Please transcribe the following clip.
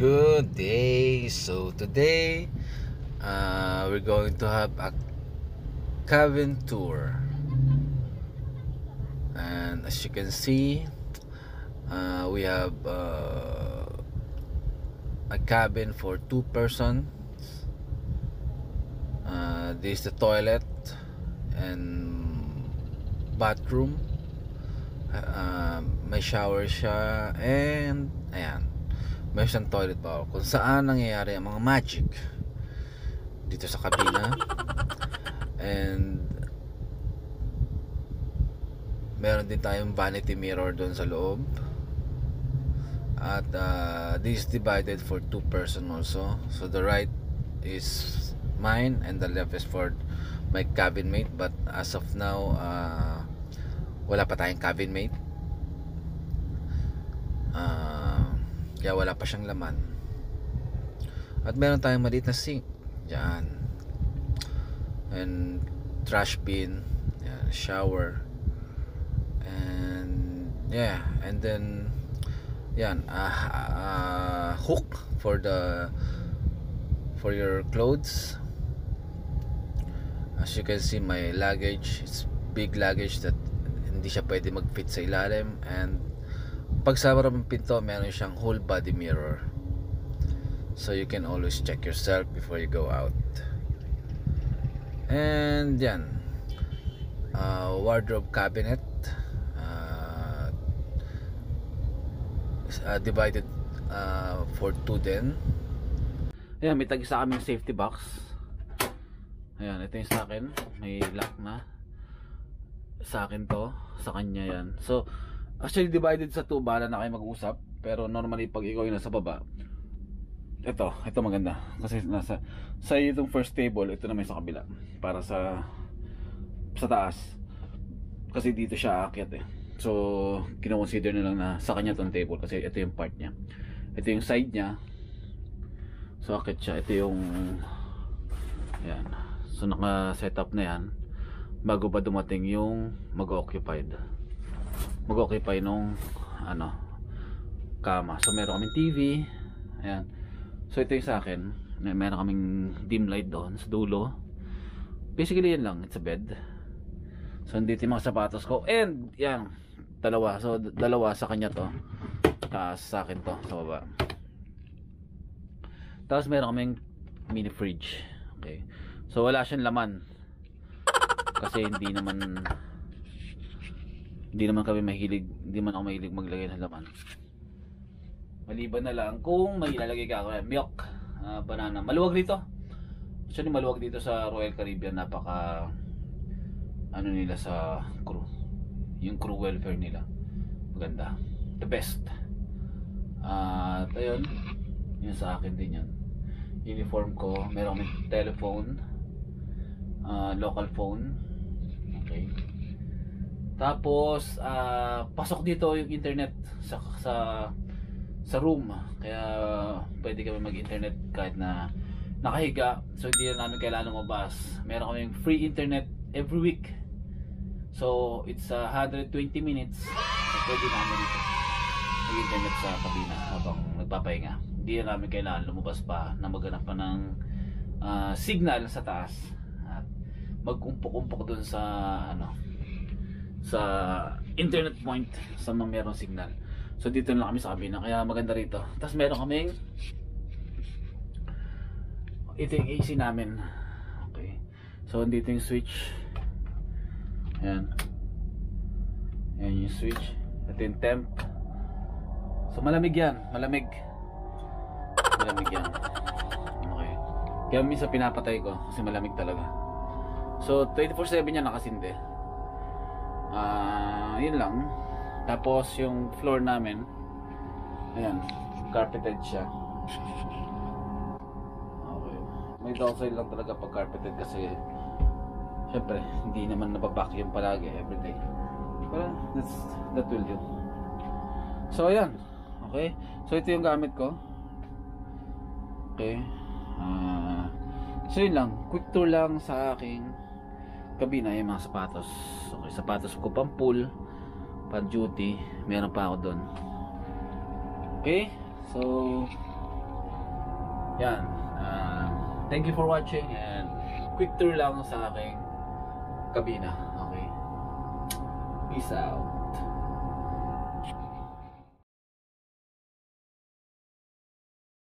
Good day. So today uh, we're going to have a cabin tour. And as you can see, uh, we have uh, a cabin for two persons. Uh, this is the toilet and bathroom. Uh, may shower siya and ayan may isang toilet pa kung saan nangyayari ang mga magic dito sa kabina and meron din tayong vanity mirror doon sa loob. At uh, this is divided for two person also. So the right is mine and the left is for my cabin mate. But as of now uh, wala pa tayong cabin mate uh, kaya wala pa siyang laman. At meron tayong maliit na sink. Dyan and trash bin. Yan, shower. And yeah. And then yan uh, uh, hook for the for your clothes. As you can see my luggage it's big luggage that hindi siya pwede mag-fit sa ilalim. And pag sa ng pinto meron siyang whole body mirror. So you can always check yourself before you go out. And yan. Uh, wardrobe cabinet. Uh, uh, divided uh, for two din. Ayan may tagi sa aming safety box. Ayan ito yung sa akin. May lock na. Sa akin to. Sa kanya yan. So actually divided sa two bala na kayo mag-usap. Pero normally pag ikaw yung nasa baba ito ito maganda. Kasi nasa sa itong first table ito naman sa kabila. Para sa sa taas. Kasi dito siya aakyat eh. So kinoconsider na lang na sa kanya tong table kasi ito yung part niya. Ito yung side niya. So aakyat siya. Ito yung yan. So naka setup na yan. Bago pa dumating yung mag-occupied mag-occupy nung ano kama. So meron kaming TV ayan. So ito yung sa akin. Meron kaming dim light doon sa dulo. Basically yan lang. It's a bed. So dito yung mga sapatos ko. And yan. Dalawa. So dalawa sa kanya to. Tapos sa akin to sa baba. Tapos meron kaming mini fridge. Okay. So wala siyang laman. Kasi hindi naman hindi naman kami mahilig hindi man ako mahilig maglagay ng laman. Maliban na lang kung may ilalagay ka ako milk uh, banana. Maluwag dito. Actually maluwag dito sa Royal Caribbean. Napaka ano nila sa crew. Yung crew welfare nila. Maganda. The best. Uh, ayun yun sa akin din yan uniform ko meron kami telephone uh, local phone. Okay. Tapos uh, pasok dito yung internet sa sa sa room. Kaya pwede kami mag-internet kahit na nakahiga. So hindi na namin kailangan lumabas. Meron kaming free internet every week. So it's uh, 120 minutes. So, pwede namin dito mag-internet sa kabina habang nagpapahinga. Hindi na namin kailangan lumabas pa na maghanap pa ng uh, signal sa taas magkumpok-kumpok dun sa ano sa internet point sa mga merong signal. So dito lang kami sa kabina kaya maganda rito. Tapos meron kaming ito yung AC namin. Okay. So dito yung switch. Ayan. Ayan yung switch. Ito yung temp. So malamig yan. Malamig. Malamig yan. Okay. Kaya minsan pinapatay ko kasi malamig talaga. So 24/7 yan nakasindi. Uh, yun lang. Tapos yung floor namin ayan, carpeted siya. Okay. May downside lang talaga pag carpeted kasi syempre hindi naman nababacuum palagi everyday. Pero that's that will do. So ayan. Okay. So ito yung gamit ko. Okay. Uh, so yun lang. Quick tour lang sa aking kabina yung mga sapatos okay sapatos ko pang pool pang duty meron pa ako doon okay so yan. ah, thank you for watching and quick tour lang sa aking kabina. Okay. Peace out.